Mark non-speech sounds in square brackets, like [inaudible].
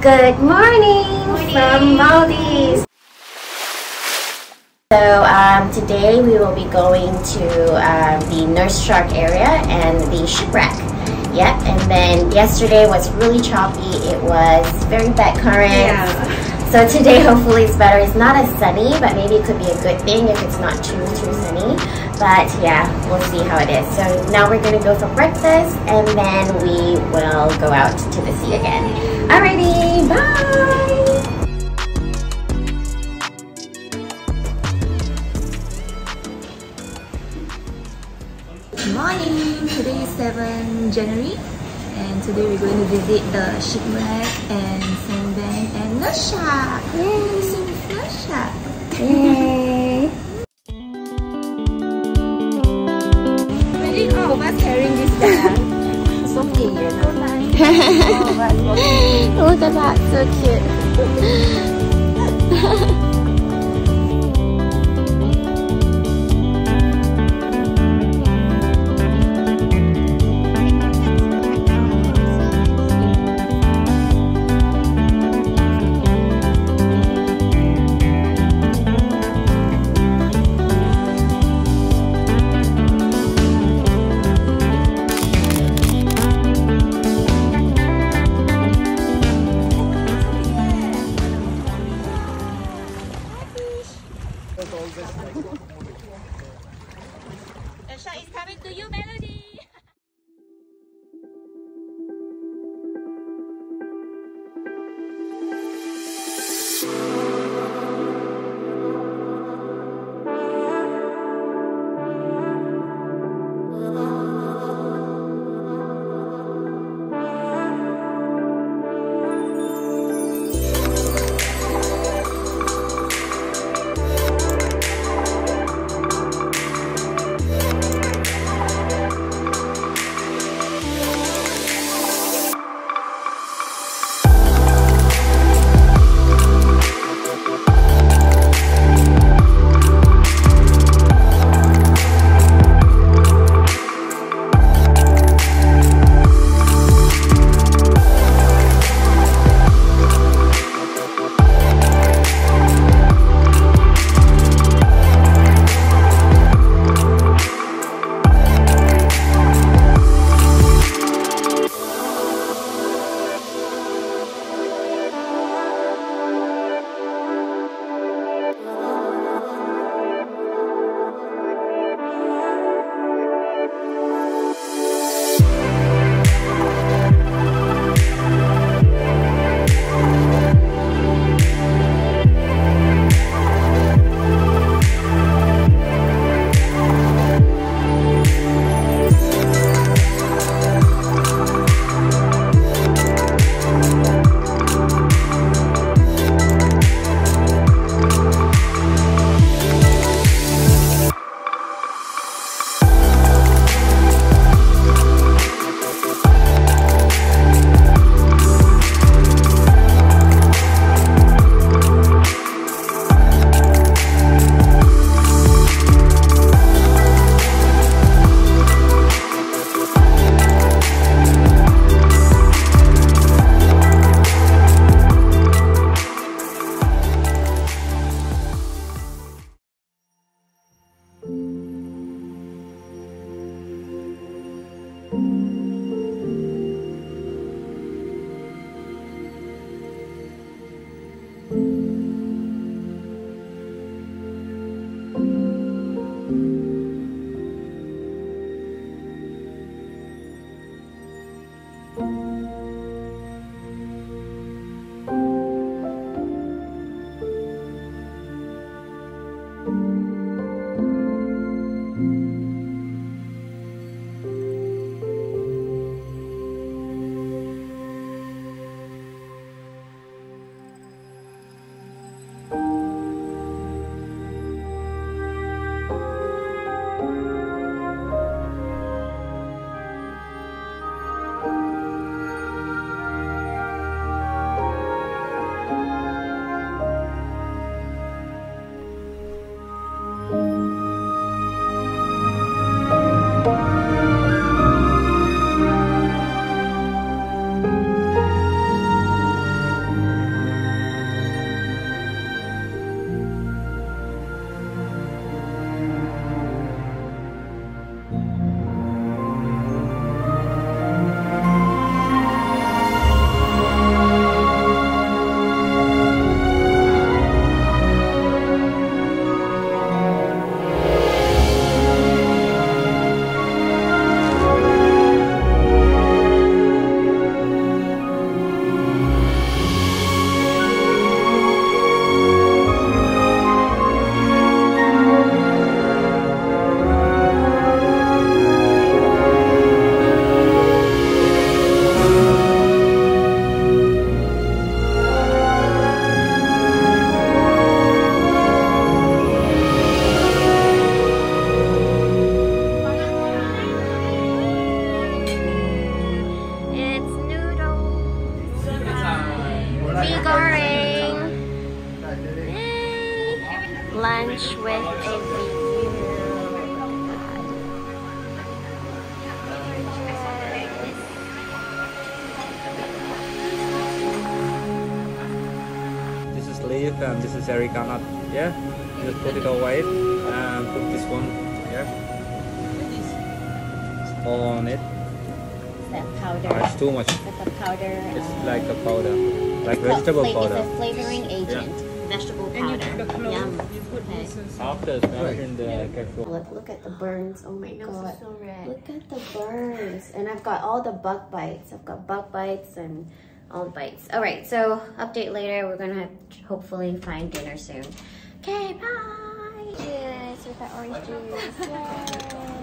Good morning, from Maldives. So um, today we will be going to um, the Nurse Shark area and the shipwreck. Yep, and then yesterday was really choppy. It was very bad currents. Yeah. So today [laughs] hopefully it's better. It's not as sunny, but maybe it could be a good thing if it's not too too sunny. But yeah, we'll see how it is. So now we're gonna go for breakfast and then we will go out to the sea again. Alrighty, bye! Good morning. Today is 7 January and today we're going to visit the shipwreck and sandbank and Nurse Shark. Yay! Yay! [laughs] of us carrying this bag. so big, you know. all of us walking. Look at that, so cute. [laughs] Esha is coming to you, Melodie. Lunch with a view. This is leaf and this is areca nut. Yeah, just put it away and put this one. Yeah, all on it. That powder. Oh, it's too much. That's a powder. It's uh, like a powder, like vegetable fla- powder. It's a flavoring agent. Vegetable powder. Yum. Okay. After smashing the cashew. Look, look at the burns. Oh my god. so red. Look at the burns. And I've got all the bug bites. I've got bug bites and all the bites. All right, so update later. We're gonna hopefully find dinner soon. Okay, bye. Cheers with that orange juice. Yay.